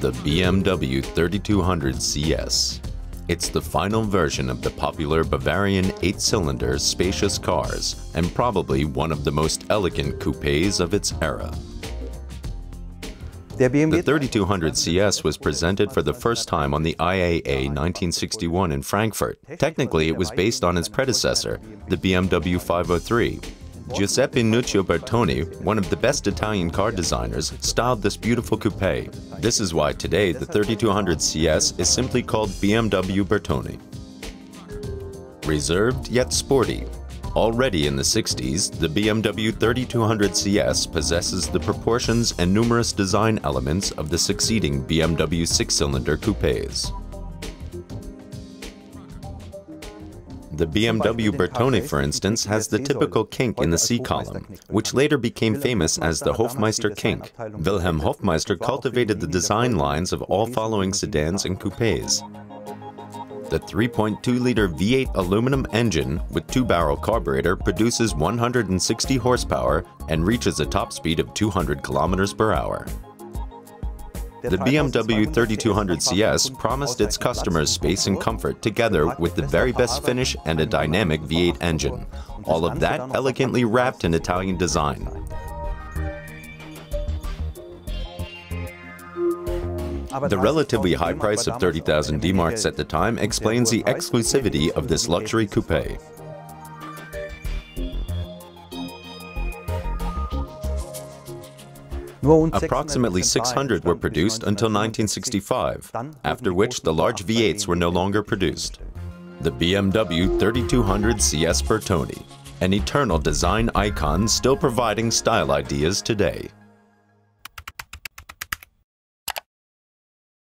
The BMW 3200 CS. It's the final version of the popular Bavarian 8-cylinder spacious cars and probably one of the most elegant coupes of its era. The 3200 CS was presented for the first time on the IAA 1961 in Frankfurt. Technically, it was based on its predecessor, the BMW 503. Giuseppe Nuccio Bertone, one of the best Italian car designers, styled this beautiful coupe. This is why today the 3200 CS is simply called BMW Bertone. Reserved yet sporty, Already in the 60s, the BMW 3200 CS possesses the proportions and numerous design elements of the succeeding BMW six-cylinder coupes. The BMW Bertone, for instance, has the typical kink in the C-column, which later became famous as the Hofmeister kink. Wilhelm Hofmeister cultivated the design lines of all following sedans and coupes. The 3.2-liter V8 aluminum engine with two-barrel carburetor produces 160 horsepower and reaches a top speed of 200 kilometers per hour. The BMW 3200 CS promised its customers space and comfort together with the very best finish and a dynamic V8 engine. All of that elegantly wrapped in Italian design. The relatively high price of 30,000 D-marks at the time explains the exclusivity of this luxury coupe. Approximately 600 were produced until 1965, after which the large V8s were no longer produced. The BMW 3200 CS Bertone, an eternal design icon still providing style ideas today.